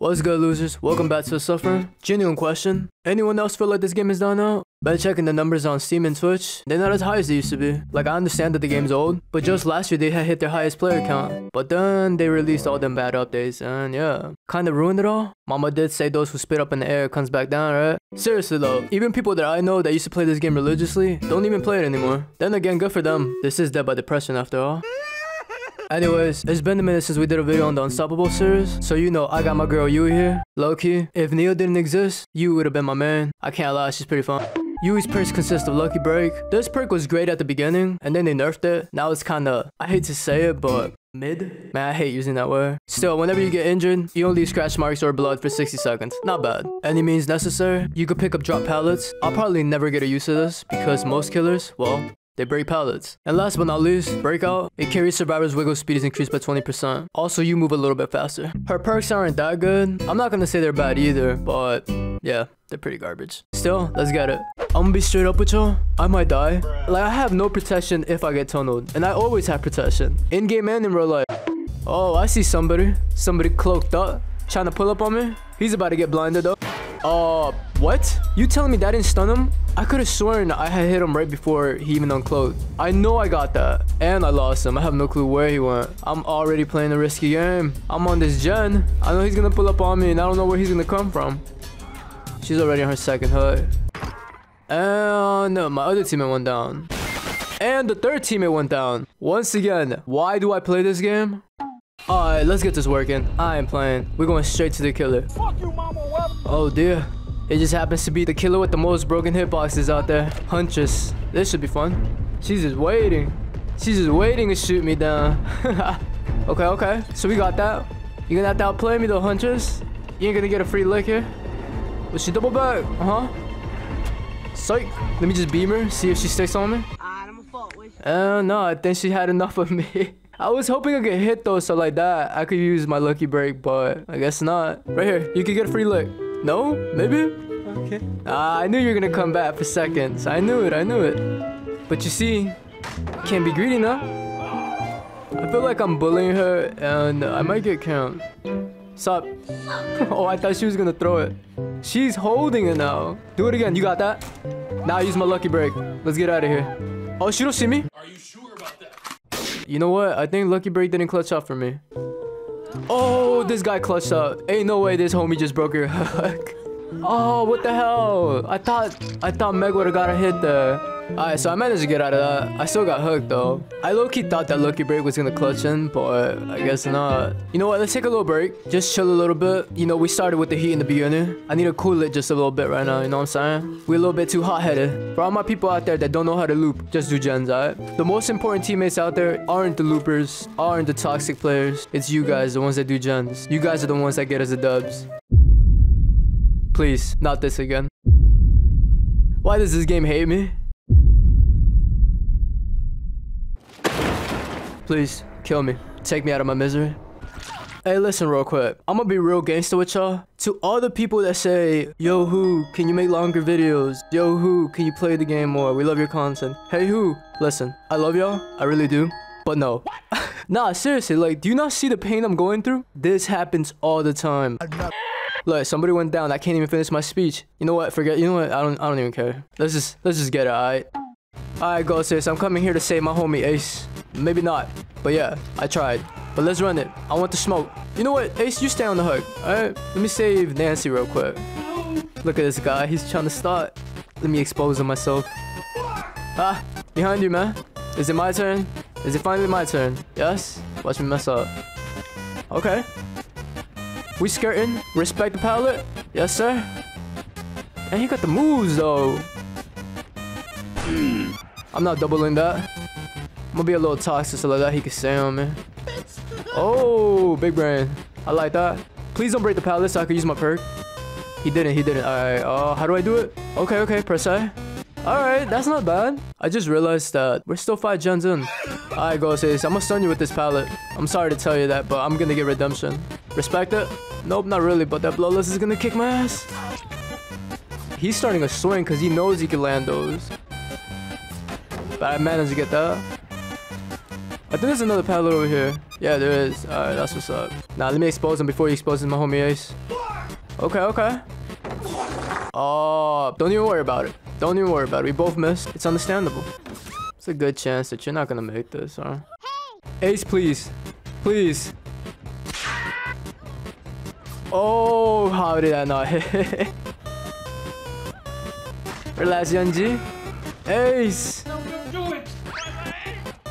What's good, losers? Welcome back to the Suffer. Genuine question. Anyone else feel like this game is done out? By checking the numbers on Steam and Twitch, they're not as high as they used to be. Like, I understand that the game's old, but just last year they had hit their highest player count. But then they released all them bad updates, and yeah, kinda ruined it all. Mama did say those who spit up in the air comes back down, right? Seriously though, even people that I know that used to play this game religiously don't even play it anymore. Then again, good for them. This is Dead by Depression after all. Anyways, it's been a minute since we did a video on the Unstoppable series, so you know I got my girl Yui here. Low-key, if Nea didn't exist, you would have been my man. I can't lie, she's pretty fun. Yui's perks consist of Lucky Break. This perk was great at the beginning, and then they nerfed it. Now it's kinda, I hate to say it, but mid? Man, I hate using that word. Still, whenever you get injured, you only scratch marks or blood for 60 seconds. Not bad. Any means necessary, you could pick up drop pallets. I'll probably never get a use of this, because most killers, well, they break pallets. And last but not least, Breakout. It carries survivors' wiggle speed is increased by 20%. Also, you move a little bit faster. Her perks aren't that good. I'm not gonna say they're bad either, but yeah, they're pretty garbage. Still, let's get it. I'm gonna be straight up with y'all. I might die. Like, I have no protection if I get tunneled. And I always have protection. In-game and in real life. Oh, I see somebody. Somebody cloaked up. Trying to pull up on me. He's about to get blinded though. Uh, what? You telling me that didn't stun him? I could have sworn I had hit him right before he even uncloaked. I know I got that. And I lost him. I have no clue where he went. I'm already playing a risky game. I'm on this gen. I know he's gonna pull up on me and I don't know where he's gonna come from. She's already on her second hook. And no, my other teammate went down. And the third teammate went down. Once again, why do I play this game? Alright, let's get this working. I ain't playing. We're going straight to the killer. You, oh dear. It just happens to be the killer with the most broken hitboxes out there. Huntress. This should be fun. She's just waiting. She's just waiting to shoot me down. okay, okay. So we got that. You're gonna have to outplay me though, Huntress. You ain't gonna get a free lick here. Was she double back? Uh-huh. Psych. Let me just beam her, see if she sticks on me. Uh, no, I think she had enough of me. I was hoping I could hit though, so like that, I could use my lucky break, but I guess not. Right here, you could get a free lick. No? Maybe? Okay. Ah, I knew you were gonna come back for seconds. I knew it, I knew it. But you see, can't be greedy now. I feel like I'm bullying her and I might get count. Sup? oh, I thought she was gonna throw it. She's holding it now. Do it again. You got that? Now use my lucky break. Let's get out of here. Oh, she don't see me? Are you sure about that? You know what? I think lucky break didn't clutch up for me. Oh, this guy clutched up. Ain't no way this homie just broke your hook. oh, what the hell? I thought I thought Meg would have got a hit there. Alright, so I managed to get out of that. I still got hooked though. I low-key thought that Lucky Break was gonna clutch in, but I guess not. You know what, let's take a little break. Just chill a little bit. You know, we started with the heat in the beginning. I need to cool it just a little bit right now, you know what I'm saying? We're a little bit too hot-headed. For all my people out there that don't know how to loop, just do gens, alright? The most important teammates out there aren't the loopers, aren't the toxic players. It's you guys, the ones that do gens. You guys are the ones that get us the dubs. Please, not this again. Why does this game hate me? Please, kill me. Take me out of my misery. Hey, listen real quick. I'm gonna be real gangster with y'all. To all the people that say, Yo, who, can you make longer videos? Yo, who, can you play the game more? We love your content. Hey, who? Listen, I love y'all. I really do. But no. nah, seriously, like, do you not see the pain I'm going through? This happens all the time. Look, somebody went down. I can't even finish my speech. You know what? Forget. You know what? I don't. I don't even care. Let's just. Let's just get it. All right. All right, go. I'm coming here to save my homie Ace. Maybe not. But yeah, I tried. But let's run it. I want the smoke. You know what? Ace, you stay on the hook. Alright? Let me save Nancy real quick. Look at this guy. He's trying to start. Let me expose him myself. Ah, behind you, man. Is it my turn? Is it finally my turn? Yes? Watch me mess up. Okay. We skirting. Respect the pallet. Yes, sir. And he got the moves, though. I'm not doubling that. I'm gonna be a little toxic so that he can stay on me. Oh, big brain. I like that. Please don't break the pallet so I can use my perk. He didn't, he didn't. Alright, uh, how do I do it? Okay, okay, press I. Alright, that's not bad. I just realized that we're still five gens in. Alright, Ghostface, I'm gonna stun you with this palette. I'm sorry to tell you that, but I'm gonna get redemption. Respect it? Nope, not really, but that bloodlust is gonna kick my ass. He's starting a swing because he knows he can land those. But I managed to get that. I think there's another pallet over here. Yeah, there is. Alright, that's what's up. Now, let me expose him before he exposes my homie Ace. Okay, okay. Oh, don't even worry about it. Don't even worry about it. We both missed. It's understandable. It's a good chance that you're not gonna make this, huh? Ace, please. Please. Oh, how did I not hit? Relax, Young G. Ace.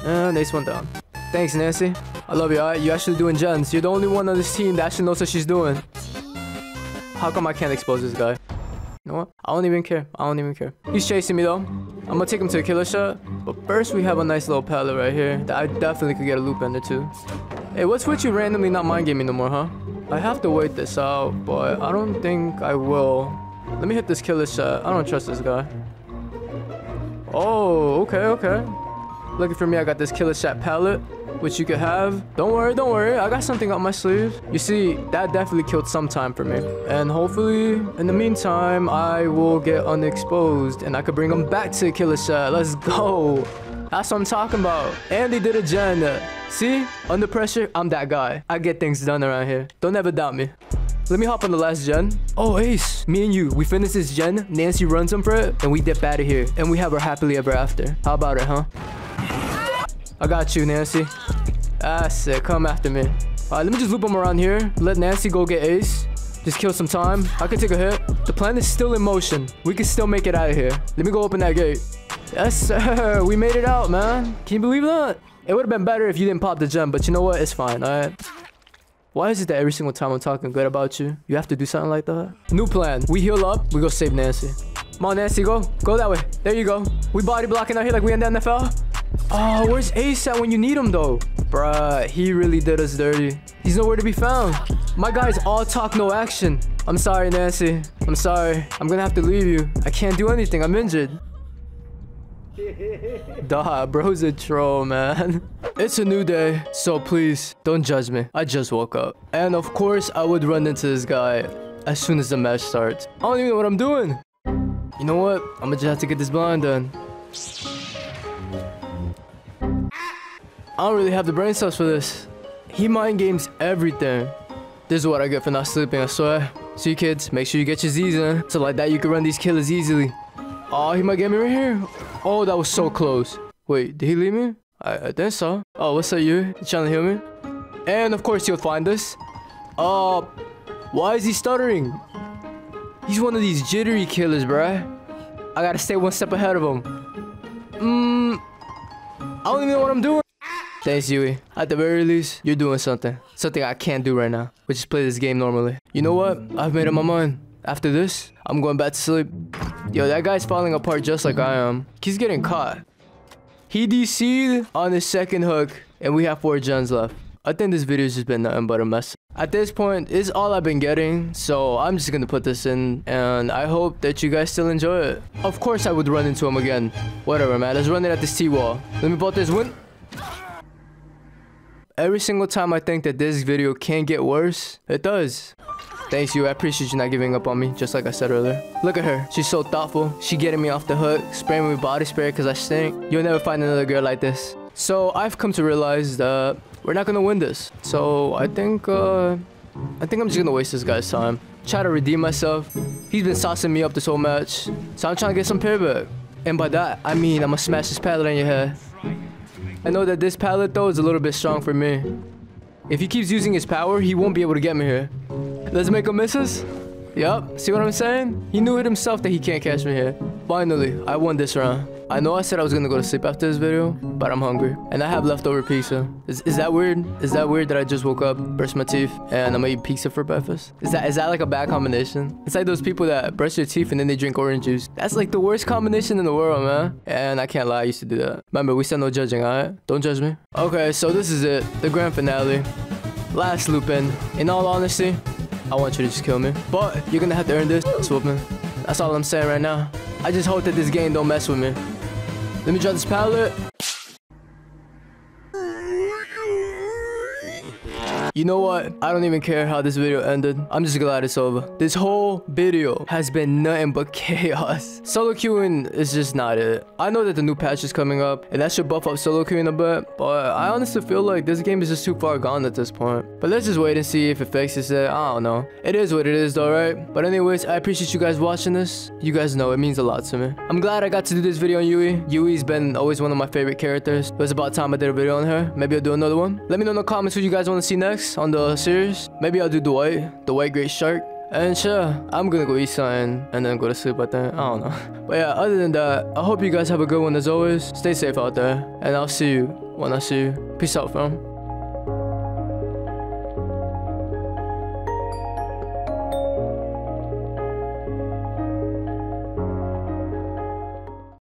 Uh, and Ace went down. Thanks, Nancy. I love you, alright? You're actually doing gens. You're the only one on this team that actually knows what she's doing. How come I can't expose this guy? You know what? I don't even care. I don't even care. He's chasing me though. I'm gonna take him to a killer shot. But first we have a nice little pallet right here that I definitely could get a loop ender too. Hey, what's with you randomly not mind gaming no more, huh? I have to wait this out, but I don't think I will. Let me hit this killer shot. I don't trust this guy. Oh, okay, okay. Lucky for me, I got this killer shot palette, which you could have. Don't worry, don't worry. I got something up my sleeve. You see, that definitely killed some time for me. And hopefully, in the meantime, I will get unexposed and I could bring him back to killer shot. Let's go. That's what I'm talking about. Andy did a gen. See? Under pressure, I'm that guy. I get things done around here. Don't ever doubt me. Let me hop on the last gen. Oh, Ace, me and you, we finish this gen, Nancy runs him for it, and we dip out of here. And we have our happily ever after. How about it, huh? I got you, Nancy. Ah, That's it. Come after me. All right, let me just loop him around here. Let Nancy go get Ace. Just kill some time. I can take a hit. The plan is still in motion. We can still make it out of here. Let me go open that gate. Yes, sir. We made it out, man. Can you believe that? It would have been better if you didn't pop the gem, but you know what? It's fine, all right? Why is it that every single time I'm talking good about you, you have to do something like that? New plan. We heal up. We go save Nancy. Come on, Nancy. Go. Go that way. There you go. We body blocking out here like we in the NFL. Oh, where's Ace at when you need him, though? Bruh, he really did us dirty. He's nowhere to be found. My guy's all talk, no action. I'm sorry, Nancy. I'm sorry. I'm gonna have to leave you. I can't do anything. I'm injured. Duh, bro's a troll, man. It's a new day, so please, don't judge me. I just woke up. And of course, I would run into this guy as soon as the match starts. I don't even know what I'm doing. You know what? I'm gonna just have to get this blind done. I don't really have the brain cells for this. He mind games everything. This is what I get for not sleeping, I swear. See, you kids, make sure you get your Z's in. So like that, you can run these killers easily. Oh, he might get me right here. Oh, that was so close. Wait, did he leave me? I, I think so. Oh, what's up, you? You trying to heal me? And of course, he'll find us. Uh, why is he stuttering? He's one of these jittery killers, bruh. I gotta stay one step ahead of him. Mmm, I don't even know what I'm doing. Thanks, Yui. At the very least, you're doing something. Something I can't do right now, which is play this game normally. You know what? I've made up my mind. After this, I'm going back to sleep. Yo, that guy's falling apart just like I am. He's getting caught. He DC'd on his second hook, and we have four gens left. I think this video's just been nothing but a mess. At this point, it's all I've been getting, so I'm just gonna put this in, and I hope that you guys still enjoy it. Of course I would run into him again. Whatever, man. Let's run it at this T-wall. Let me bolt this win. Every single time I think that this video can get worse, it does. Thanks Yui, I appreciate you not giving up on me, just like I said earlier. Look at her, she's so thoughtful. She getting me off the hook, spraying me with body spray because I stink. You'll never find another girl like this. So I've come to realize that we're not gonna win this. So I think, uh, I think I'm just gonna waste this guy's time. Try to redeem myself. He's been saucing me up this whole match. So I'm trying to get some payback. And by that, I mean I'm gonna smash this pallet in your head. I know that this pallet though is a little bit strong for me. If he keeps using his power, he won't be able to get me here. Let's make him misses. Yup, see what I'm saying? He knew it himself that he can't catch me here. Finally, I won this round. I know I said I was gonna go to sleep after this video, but I'm hungry. And I have leftover pizza. Is, is that weird? Is that weird that I just woke up, brushed my teeth, and I'm gonna eat pizza for breakfast? Is that is that like a bad combination? It's like those people that brush their teeth and then they drink orange juice. That's like the worst combination in the world, man. And I can't lie, I used to do that. Remember, we said no judging, alright? Don't judge me. Okay, so this is it. The grand finale. Last Lupin. In In all honesty, I want you to just kill me. But you're gonna have to earn this whooping. That's all I'm saying right now. I just hope that this game don't mess with me. Let me drop this pallet. You know what? I don't even care how this video ended. I'm just glad it's over. This whole video has been nothing but chaos. Solo queuing is just not it. I know that the new patch is coming up and that should buff up solo queuing a bit, but I honestly feel like this game is just too far gone at this point. But let's just wait and see if it fixes it. I don't know. It is what it is though, right? But anyways, I appreciate you guys watching this. You guys know it means a lot to me. I'm glad I got to do this video on Yui. Yui's been always one of my favorite characters. It was about time I did a video on her. Maybe I'll do another one. Let me know in the comments who you guys want to see next on the series. Maybe I'll do Dwight, the white great shark. And sure, I'm gonna go eat something and then go to sleep, I think. I don't know. But yeah, other than that, I hope you guys have a good one as always. Stay safe out there. And I'll see you when I see you. Peace out, fam.